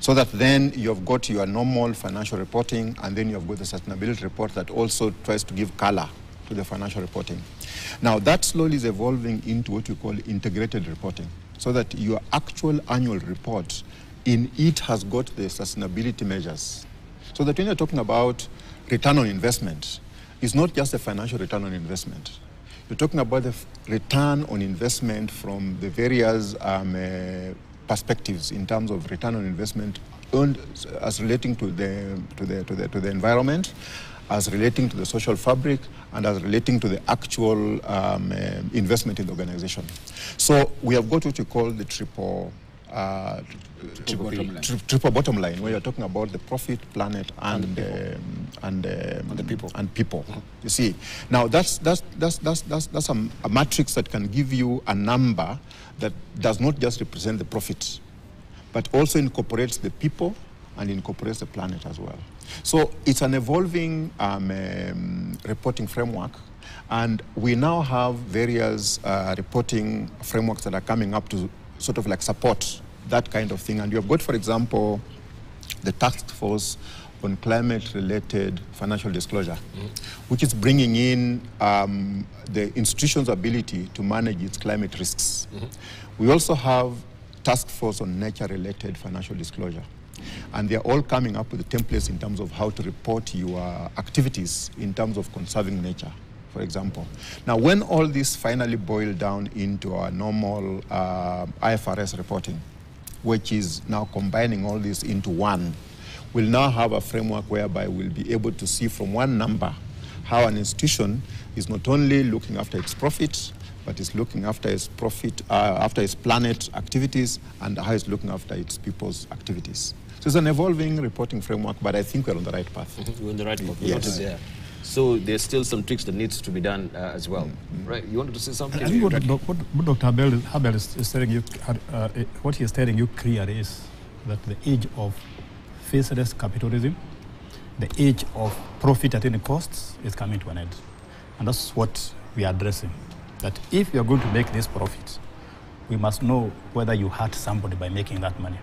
Speaker 4: So that then you've got your normal financial reporting, and then you've got the sustainability report that also tries to give color to the financial reporting. Now, that slowly is evolving into what we call integrated reporting, so that your actual annual report in it has got the sustainability measures. So that when you're talking about return on investment, is not just a financial return on investment. You're talking about the return on investment from the various um, uh, perspectives in terms of return on investment earned as relating to the, to, the, to, the, to the environment, as relating to the social fabric, and as relating to the actual um, uh, investment in the organization. So we have got what we call the triple. Uh, triple,
Speaker 5: bottom line.
Speaker 4: tri- triple bottom line, where you're talking about the profit, planet, and um, and, um,
Speaker 1: the people.
Speaker 4: and people. You see, now that's that's that's that's that's, that's a, a matrix that can give you a number that does not just represent the profit, but also incorporates the people and incorporates the planet as well. So it's an evolving um, um, reporting framework. And we now have various uh, reporting frameworks that are coming up to sort of like support that kind of thing. And you have got, for example, the task force on climate-related financial disclosure, which is bringing in um, the institution's ability to manage its climate risks. We also have task force on nature-related financial disclosure. And they're all coming up with the templates in terms of how to report your activities in terms of conserving nature, for example. Now, when all this finally boil down into our normal uh, IFRS reporting, which is now combining all this into one, we'll now have a framework whereby we'll be able to see from one number how an institution is not only looking after its profit, but is looking after its profit, uh, after its planet activities, and how it's looking after its people's activities. So it's an evolving reporting framework, but I think we're on the right path.
Speaker 1: We're in the right path.
Speaker 4: Yes.
Speaker 1: Noted there. So there's still some tricks that needs to be done uh, as well. Right? You wanted to say something?
Speaker 2: I think what, doc- what, what Dr. Habil, is- Habil is, is telling you, uh, uh, what he is telling you clearly is that the age of faceless capitalism, the age of profit at any costs is coming to an end. And that's what we are addressing. That if you are going to make this profit, we must know whether you hurt somebody by making that money.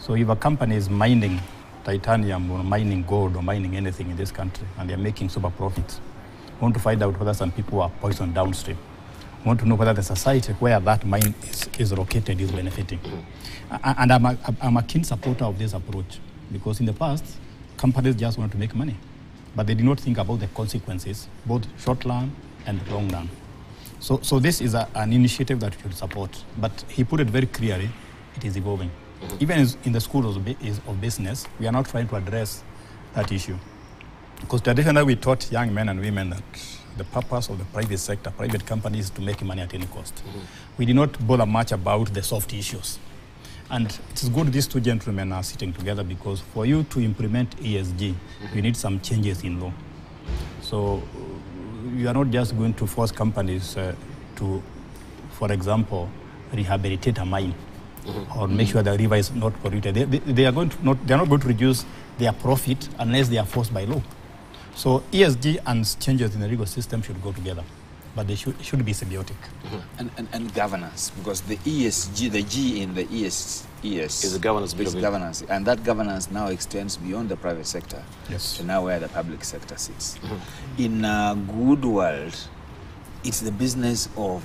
Speaker 2: So if a company is mining titanium or mining gold or mining anything in this country and they're making super profits, we want to find out whether some people are poisoned downstream. We want to know whether the society where that mine is, is located is benefiting. And I'm a, I'm a keen supporter of this approach because in the past, companies just wanted to make money, but they did not think about the consequences, both short run and long run. So, so this is a, an initiative that we should support. But he put it very clearly, it is evolving. Mm-hmm. Even in the schools of, of business, we are not trying to address that issue. Because traditionally we taught young men and women that the purpose of the private sector, private companies, is to make money at any cost. Mm-hmm. We did not bother much about the soft issues. And it is good these two gentlemen are sitting together because for you to implement ESG, mm-hmm. you need some changes in law. So you are not just going to force companies uh, to, for example, rehabilitate a mine or make sure the river is not polluted. They, they, they are going to not, they are not going to reduce their profit unless they are forced by law. So ESG and changes in the legal system should go together. but they should, should be symbiotic.
Speaker 5: And, and, and governance, because the ESG, the G in the ES, ES
Speaker 1: Is the governance bit
Speaker 5: is governance, and that governance now extends beyond the private sector
Speaker 2: Yes.
Speaker 5: to now where the public sector sits. In a good world, it's the business of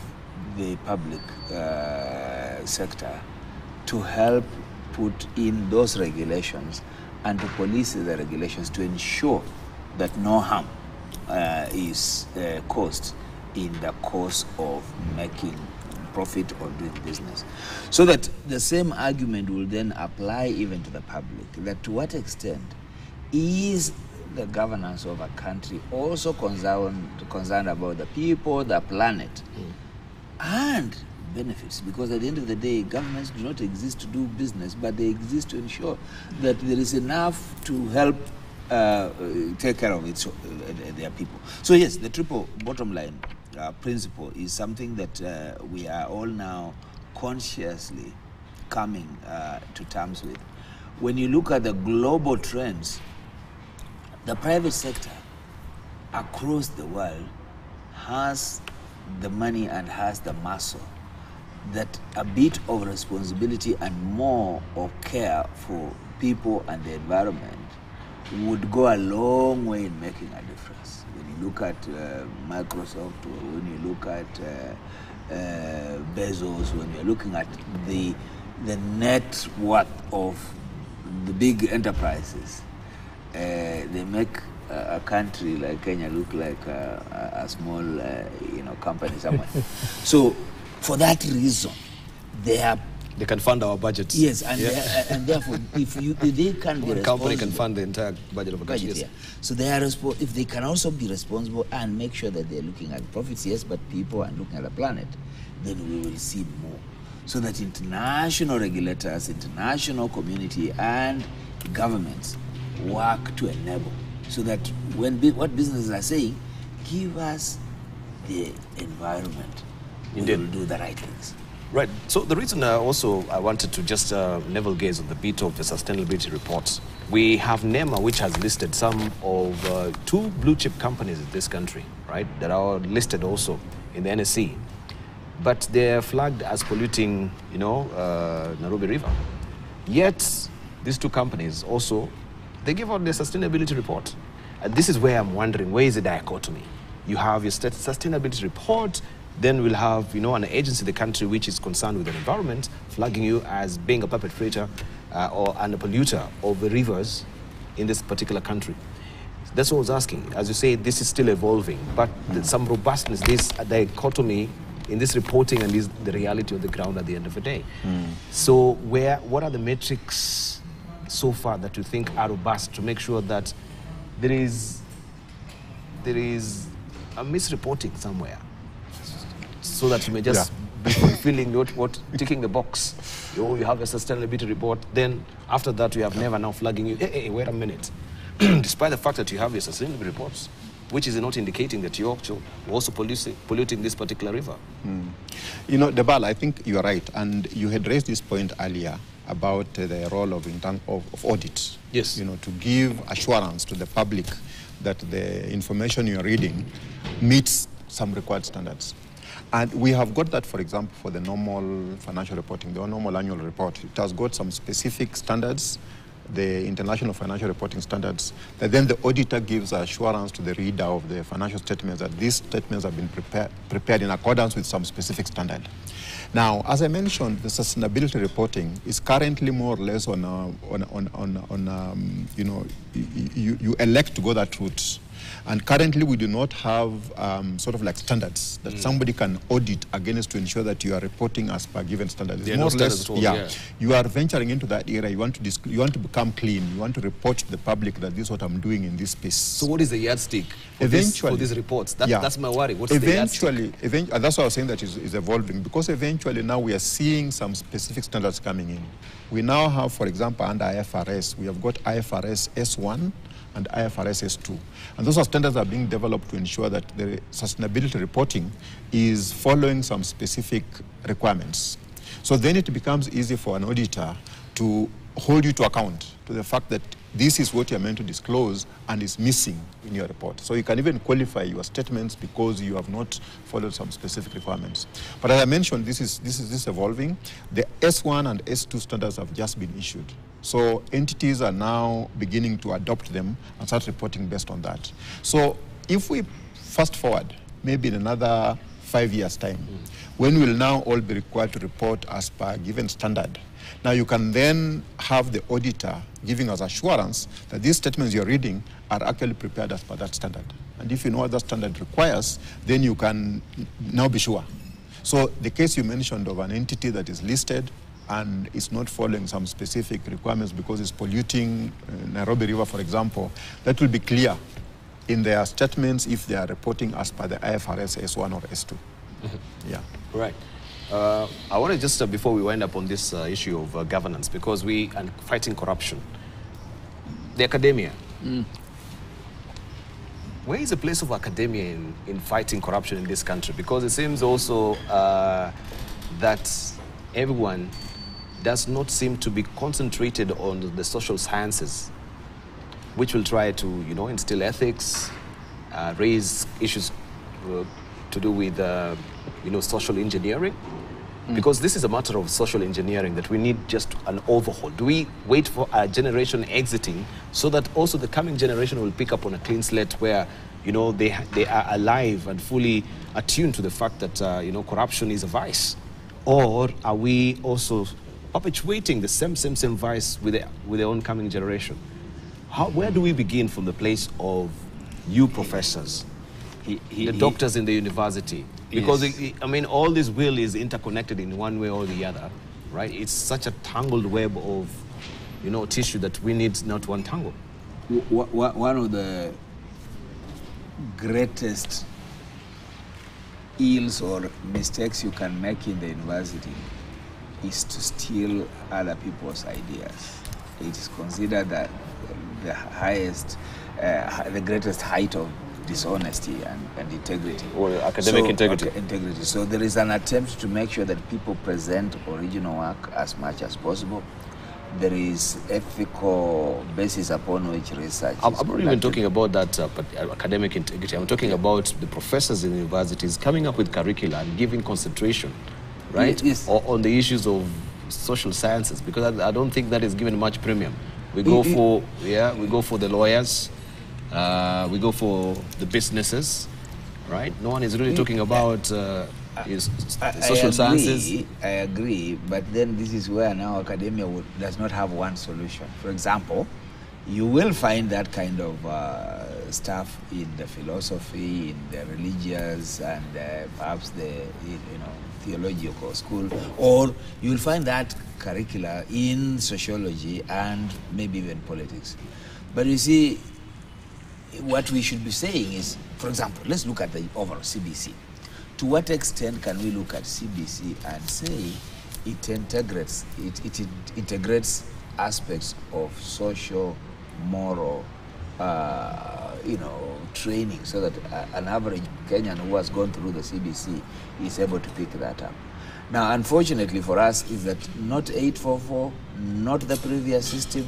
Speaker 5: the public uh, sector to help put in those regulations and to police the regulations to ensure that no harm uh, is uh, caused in the course of making profit or doing business. So that the same argument will then apply even to the public that to what extent is the governance of a country also concerned, concerned about the people, the planet, and benefits because at the end of the day governments do not exist to do business but they exist to ensure that there is enough to help uh, uh, take care of uh, their people. So yes the triple bottom line uh, principle is something that uh, we are all now consciously coming uh, to terms with. When you look at the global trends the private sector across the world has the money and has the muscle that a bit of responsibility and more of care for people and the environment would go a long way in making a difference. When you look at uh, Microsoft, or when you look at uh, uh, Bezos, when you're looking at the the net worth of the big enterprises, uh, they make a, a country like Kenya look like a, a, a small, uh, you know, company somewhere. [LAUGHS] so, for that reason, they are
Speaker 1: They can fund our budgets.
Speaker 5: yes, and
Speaker 1: Yeah.
Speaker 5: and therefore, if you if they can be
Speaker 1: company can fund the entire budget of a country.
Speaker 5: budget,
Speaker 1: yes.
Speaker 5: yeah. So they are respo- if they can also be responsible and make sure that they're looking at profits, yes, but people and looking at the planet, then we will see more. So that international regulators, international community, and governments work to enable. So that when what businesses are saying, give us the environment,
Speaker 1: Indeed.
Speaker 5: will do the right things.
Speaker 1: Right. So the reason uh, also I wanted to just uh, navel gaze on the bit of the sustainability reports. We have NEMA, which has listed some of uh, two blue chip companies in this country, right, that are listed also in the NSE, but they're flagged as polluting, you know, uh, Nairobi River. Yet these two companies also they give out their sustainability report, and this is where I'm wondering where is the dichotomy? You have your sustainability report, then we'll have you know an agency in the country which is concerned with the environment flagging you as being a perpetrator uh, or and a polluter of the rivers in this particular country. That's what I was asking. As you say, this is still evolving, but some robustness, this dichotomy in this reporting and this, the reality of the ground at the end of the day. So, where, what are the metrics so far that you think are robust to make sure that there is, there is a misreporting somewhere, so that you may just be fulfilling what, what ticking the box. You, you have a sustainability report, then after that you have NEMA now flagging you. Hey, hey, wait a minute. [CLEARS THROAT] Despite the fact that you have your sustainability reports, which is not indicating that you're actually also polluting, polluting this particular river.
Speaker 4: You know, Debarl, I think you are right. And you had raised this point earlier about uh, the role of, in term of, of audit.
Speaker 1: Yes.
Speaker 4: You know, to give assurance to the public that the information you're reading meets some required standards. And we have got that, for example, for the normal financial reporting, the normal annual report. It has got some specific standards, the international financial reporting standards, that then the auditor gives assurance to the reader of the financial statements that these statements have been prepared, prepared in accordance with some specific standard. Now, as I mentioned, the sustainability reporting is currently more or less on, on, on, on, on um, you know, you, you elect to go that route. And currently, we do not have um, sort of like standards that somebody can audit against to ensure that you are reporting as per given standards. It's
Speaker 1: There are no
Speaker 4: more or less,
Speaker 1: all,
Speaker 4: yeah,
Speaker 1: yeah.
Speaker 4: you are venturing into that area. You want to disc- you want to become clean. You want to report to the public that this is what I'm doing in this space.
Speaker 1: So, what is the yardstick for, this,
Speaker 4: Eventually,
Speaker 1: for these reports? That,
Speaker 4: yeah.
Speaker 1: That's my worry. What's the yardstick?
Speaker 4: eventually, that's why I was saying that is, is evolving because eventually now we are seeing some specific standards coming in. We now have, for example, under IFRS, we have got IFRS S1 and IFRS S2. And those are standards that are being developed to ensure that the sustainability reporting is following some specific requirements. So then it becomes easy for an auditor to hold you to account to the fact that this is what you're meant to disclose and is missing in your report. So you can even qualify your statements because you have not followed some specific requirements. But as I mentioned, this is, this is, this is evolving. The S1 and S2 standards have just been issued. So entities are now beginning to adopt them and start reporting based on that. So if we fast forward, maybe in another five years' time, when we'll now all be required to report as per given standard, now you can then have the auditor giving us assurance that these statements you're reading are actually prepared as per that standard. And if you know what that standard requires, then you can now be sure. So the case you mentioned of an entity that is listed and it's not following some specific requirements because it's polluting uh, Nairobi River, for example, that will be clear in their statements if they are reporting as per the IFRS S1 or S2. Yeah.
Speaker 1: Right. Uh, I want to just, uh, before we wind up on this uh, issue of uh, governance, because we are fighting corruption, the academia. Where is the place of academia in, in fighting corruption in this country? Because it seems also uh, that everyone does not seem to be concentrated on the social sciences, which will try to, you know, instill ethics, uh, raise issues uh, to do with, uh, you know, social engineering. Because this is a matter of social engineering that we need just an overhaul. Do we wait for a generation exiting so that also the coming generation will pick up on a clean slate where, you know, they, they are alive and fully attuned to the fact that, uh, you know, corruption is a vice? Or are we also perpetuating the same, same, same vice with the, with the oncoming generation? How, where do we begin from the place of you professors?
Speaker 5: He- he-
Speaker 1: the
Speaker 5: he-
Speaker 1: doctors in the university because
Speaker 5: Yes.
Speaker 1: it- it- i mean all this will is interconnected in one way or the other right it's such a tangled web of you know tissue that we need not to untangle
Speaker 5: w- w- one of the greatest ills or mistakes you can make in the university is to steal other people's ideas. It is considered that the highest, uh, the greatest height of dishonesty and, and integrity.
Speaker 1: Or academic integrity.
Speaker 5: ac- integrity. So there is an attempt to make sure that people present original work as much as possible. There is ethical basis upon which research.
Speaker 1: i'm,
Speaker 5: is
Speaker 1: I'm not even talking about that uh, but uh, academic integrity i'm talking about the professors in universities coming up with curricula and giving concentration right
Speaker 5: Yes.
Speaker 1: o- on the issues of social sciences because I, I don't think that is given much premium we go
Speaker 5: Mm, mm.
Speaker 1: for yeah we go for the lawyers uh, we go for the businesses right no one is really
Speaker 5: Mm,
Speaker 1: talking about uh, is
Speaker 5: I,
Speaker 1: social
Speaker 5: I
Speaker 1: sciences
Speaker 5: agree, I agree, but then this is where now academia would, does not have one solution. For example, you will find that kind of uh, stuff in the philosophy, in the religious, and uh, perhaps the you know theological school, or you will find that curricula in sociology and maybe even politics. But you see, what we should be saying is, for example, let's look at the overall CBC. To what extent can we look at CBC and say it integrates it, it, in- integrates aspects of social, moral, uh, you know, training, so that uh, an average Kenyan who has gone through the CBC is able to pick that up. Now, unfortunately for us, is that not 844, not the previous system,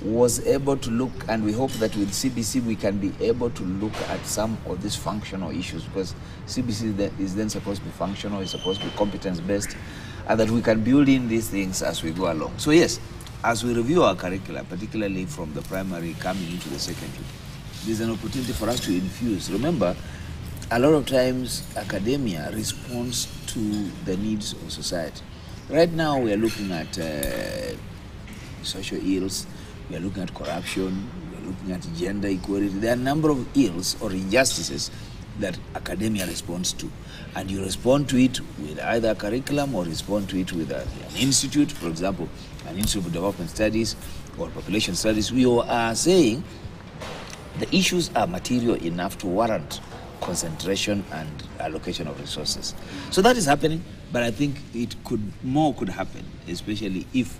Speaker 5: was able to look, and we hope that with CBC we can be able to look at some of these functional issues because CBC is then, is then supposed to be functional, is supposed to be competence based, and that we can build in these things as we go along. So, yes, as we review our curricula, particularly from the primary coming into the secondary, there's an opportunity for us to infuse. Remember, a lot of times academia responds to the needs of society. Right now, we are looking at uh, social ills, we are looking at corruption, we are looking at gender equality. There are a number of ills or injustices that academia responds to. And you respond to it with either a curriculum or respond to it with a, an institute, for example, an Institute of Development Studies or Population Studies. We are saying the issues are material enough to warrant concentration and allocation of resources. So that is happening, but I think it could more could happen, especially if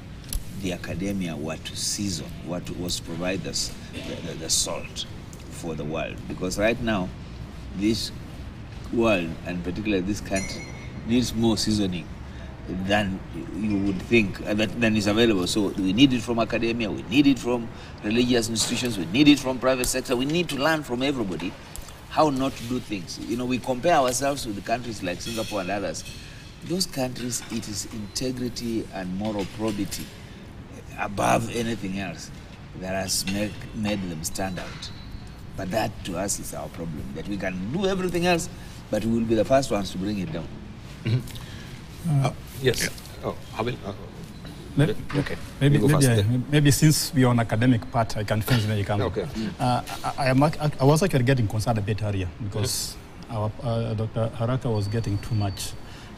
Speaker 5: the academia were to season, to, was to provide us the, the, the salt for the world. Because right now, this world and particularly this country needs more seasoning than you would think uh, that than is available. So we need it from academia, we need it from religious institutions, we need it from private sector. We need to learn from everybody how not to do things. You know, we compare ourselves with countries like Singapore and others. Those countries, it is integrity and moral probity above anything else that has make, made them stand out. But that to us is our problem, that we can do everything else, but we will be the first ones to bring it down.
Speaker 1: Yes. Oh, Habil? Uh,
Speaker 2: Maybe,
Speaker 1: okay.
Speaker 2: maybe, maybe,
Speaker 1: first
Speaker 2: I,
Speaker 1: then.
Speaker 2: maybe since we're on academic part, I can finish then you can.
Speaker 1: Okay.
Speaker 2: Uh, I, I, am, ac- I was actually getting concerned a bit earlier because our uh, Dr. Iraki was getting too much.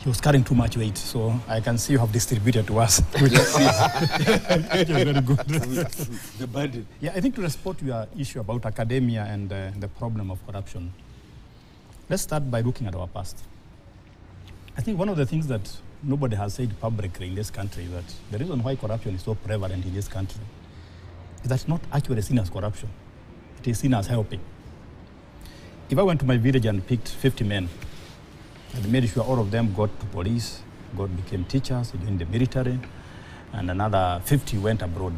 Speaker 2: He was carrying too much weight, so I can see you have distributed to us, which is, which is very good. [LAUGHS]
Speaker 5: The burden.
Speaker 2: Yeah, I think to respond to your issue about academia and uh, the problem of corruption, let's start by looking at our past. I think one of the things that nobody has said publicly in this country is that the reason why corruption is so prevalent in this country is that it's not actually seen as corruption. It is seen as helping. If I went to my village and picked 50 men and made sure all of them got to police, got became teachers, joined the military, and another 50 went abroad,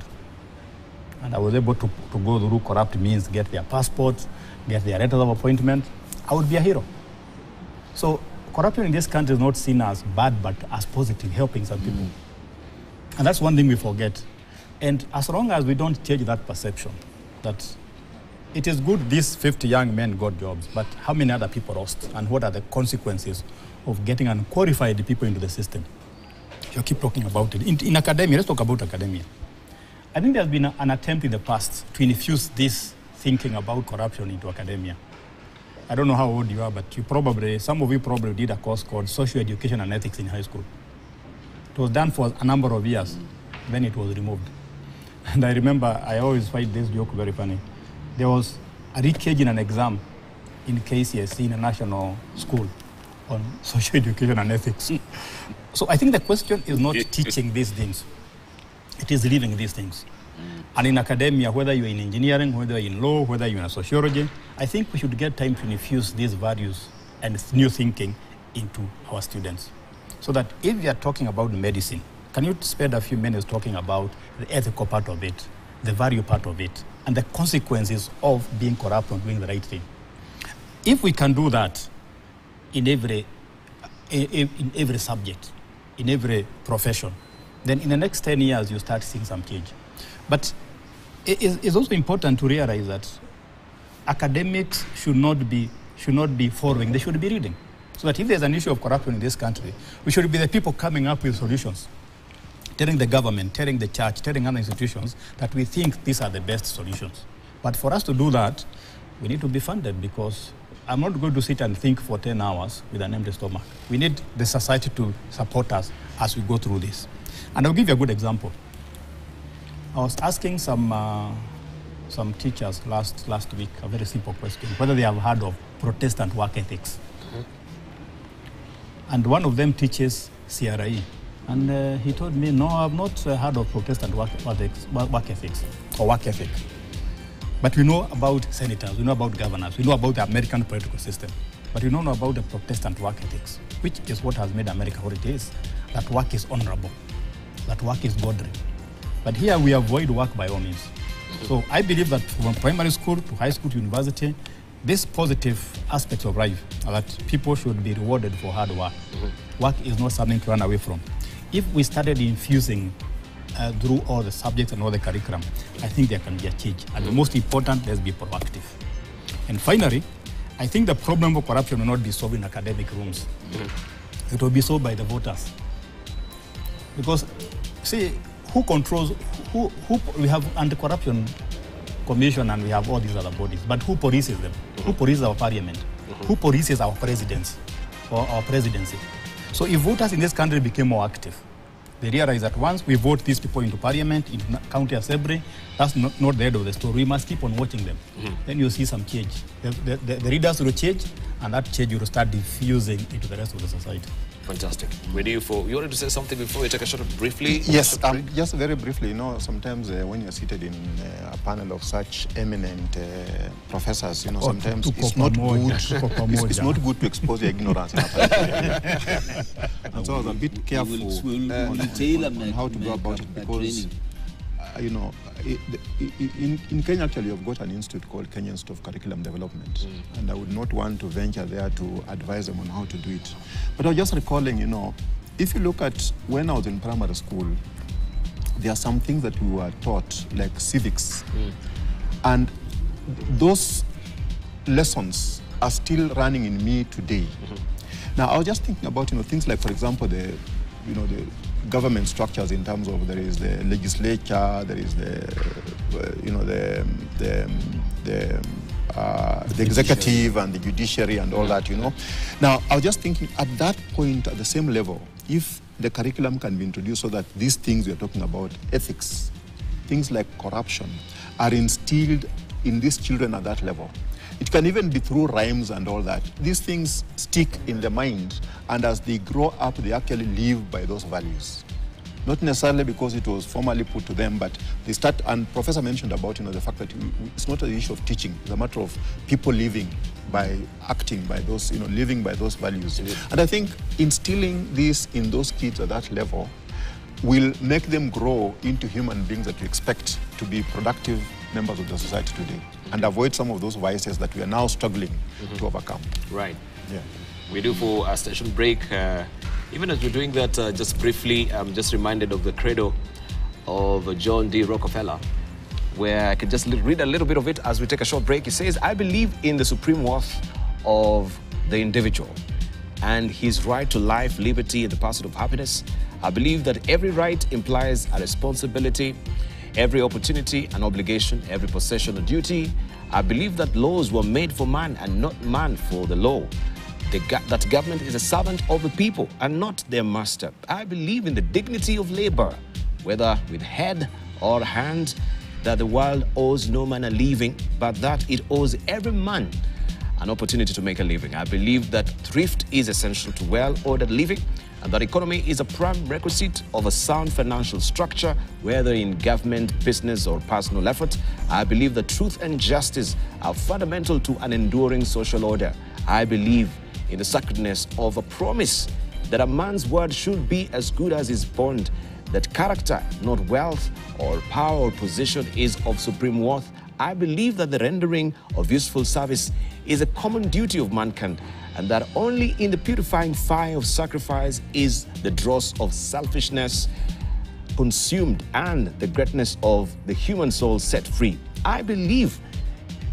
Speaker 2: and I was able to, to go through corrupt means, get their passports, get their letters of appointment, I would be a hero. So corruption in this country is not seen as bad, but as positive, helping some people. Mm. And that's one thing we forget. And as long as we don't change that perception, that it is good these 50 young men got jobs, but how many other people lost? And what are the consequences of getting unqualified people into the system? You keep talking about it. In, in academia, let's talk about academia. I think there's been a- an attempt in the past to infuse this thinking about corruption into academia. I don't know how old you are, but you probably, some of you probably did a course called Social Education and Ethics in high school. It was done for a number of years, then it was removed. And I remember, I always find this joke very funny. There was a leakage in an exam in KCSE in a national school on [LAUGHS] social education and ethics. so I think the question is not teaching these things, it is living these things. And in academia, whether you're in engineering, whether you're in law, whether you're in sociology, I think we should get time to infuse these values and new thinking into our students. So that if we are talking about medicine, can you spend a few minutes talking about the ethical part of it, the value part of it, and the consequences of being corrupt and doing the right thing? If we can do that in every, in every subject, in every profession, then in the next 10 years you start seeing some change. But it's also important to realize that academics should not be should not be following; they should be reading. So that if there's an issue of corruption in this country, we should be the people coming up with solutions, telling the government, telling the church, telling other institutions that we think these are the best solutions. But for us to do that, we need to be funded because I'm not going to sit and think for 10 hours with an empty stomach. We need the society to support us as we go through this. And I'll give you a good example. I was asking some, uh, some teachers last, last week a very simple question whether they have heard of Protestant work ethics. And one of them teaches CRE. And uh, he told me, No, I've not uh, heard of Protestant work, work, ethics- work work ethics or work ethic. But we know about senators, we know about governors, we know about the American political system. But we don't know about the Protestant work ethics, which is what has made America what it is. That work is honorable, that work is godly. But here we avoid work by all means. So I believe that from primary school to high school to university, this positive aspect of life that people should be rewarded for hard work. Work is not something to run away from. If we started infusing uh, through all the subjects and all the curriculum, I think there can be a change. And the most important, let's be proactive. And finally, I think the problem of corruption will not be solved in academic rooms. Mm. It will be solved by the voters. Because, see, who controls, who, who, we have anti-corruption commission and we have all these other bodies, but who polices them? Who mm. polices our parliament? Mm-hmm. Who polices our presidents or our presidency? So if voters in this country became more active, they realize that once we vote these people into parliament, into county assembly, that's not, not the end of the story. We must keep on watching them. Mm-hmm. Then you'll see some change. The, the, the, the leaders will change, and that change will start diffusing into the rest of the society.
Speaker 1: Fantastic. Ready for, you wanted to say something before we take a short briefly?
Speaker 4: Yes,
Speaker 1: Short
Speaker 4: um, just very briefly, you know, sometimes uh, when you're seated in uh, a panel of such eminent uh, professors, you know,
Speaker 2: Oh,
Speaker 4: sometimes
Speaker 2: tuko
Speaker 4: it's not good. [LAUGHS] It's, it's not good to expose your ignorance. in a panel. [LAUGHS] and So I was a bit
Speaker 5: We
Speaker 4: careful
Speaker 5: will- we'll-
Speaker 4: uh,
Speaker 5: we'll
Speaker 4: on,
Speaker 5: tailor
Speaker 4: on
Speaker 5: make-
Speaker 4: how to go about it because,
Speaker 5: training.
Speaker 4: Uh, you know, in, in Kenya actually you've got an institute called Kenya Institute of Curriculum Development, mm. and I would not want to venture there to advise them on how to do it. But I was just recalling, you know, if you look at when I was in primary school, there are some things that we were taught, like civics, mm. and those lessons are still running in me today. Mm-hmm. Now, I was just thinking about, you know, things like, for example, the, you know, the government structures in terms of there is the legislature, there is the, uh, you know, the, the, the, uh, the executive and the judiciary and all that, you know. Now, I was just thinking at that point, at the same level, if the curriculum can be introduced so that these things we are talking about, ethics, things like corruption, are instilled in these children at that level. It can even be through rhymes and all that. These things stick in the mind, and as they grow up, they actually live by those values. Not necessarily because it was formally put to them, but they start. And Professor mentioned about you know the fact that it's not an issue of teaching; it's a matter of people living by acting by those, you know, living by those values. And I think instilling this in those kids at that level will make them grow into human beings that we expect to be productive members of the society today and avoid some of those vices that we are now struggling to overcome.
Speaker 1: Right.
Speaker 4: Yeah.
Speaker 1: We do for a station break. Uh, even as we're doing that, uh, just briefly, I'm just reminded of the credo of John D. Rockefeller, where I can just read a little bit of it as we take a short break. He says, I believe in the supreme worth of the individual and his right to life, liberty, and the pursuit of happiness. I believe that every right implies a responsibility, every opportunity an obligation, every possession a duty. I believe that laws were made for man and not man for the law. The that government is a servant of the people and not their master. I believe in the dignity of labor, whether with head or hand, that the world owes no man a living, but that it owes every man an opportunity to make a living. I believe that thrift is essential to well ordered living and that economy is a prime requisite of a sound financial structure, whether in government, business, or personal effort. I believe that truth and justice are fundamental to an enduring social order. I believe in the sacredness of a promise that a man's word should be as good as his bond, that character, not wealth or power or position, is of supreme worth. I believe that the rendering of useful service is a common duty of mankind, and that only in the purifying fire of sacrifice is the dross of selfishness consumed and the greatness of the human soul set free. I believe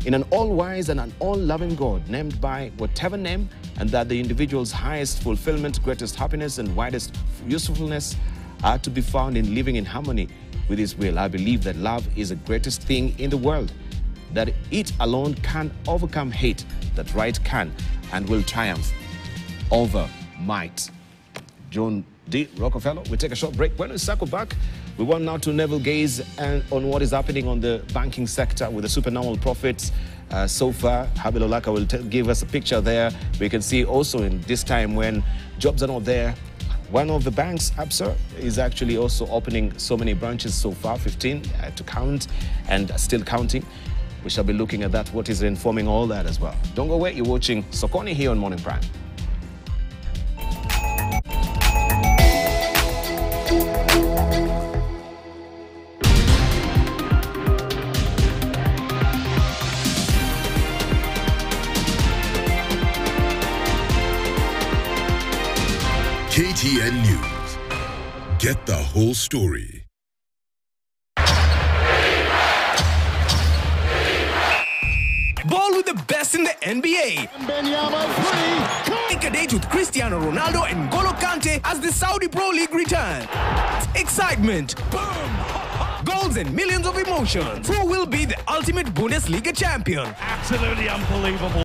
Speaker 1: in an all wise and an all loving God, named by whatever name, and that the individual's highest fulfillment, greatest happiness, and widest usefulness are to be found in living in harmony with His will. I believe that love is the greatest thing in the world, that it alone can overcome hate, that right can and will triumph over might. John D. Rockefeller. We take a short break. When we circle back, we want now to navel gaze and on what is happening on the banking sector with the supernormal profits. Uh, so far, Habil Olaka will give us a picture there. We can see also in this time when jobs are not there, one of the banks, Absa, is actually also opening so many branches so far, 15 uh, to count, and still counting. We shall be looking at that, what is informing all that as well. Don't go away, you're watching Sokoni here on Morning Prime.
Speaker 6: KTN News. Get the whole story.
Speaker 7: The best in the NBA. Take a date with Cristiano Ronaldo and N'Golo Kante as the Saudi Pro League returns. Excitement, boom, goals and millions of emotions. Who will be the ultimate Bundesliga champion?
Speaker 8: Absolutely unbelievable.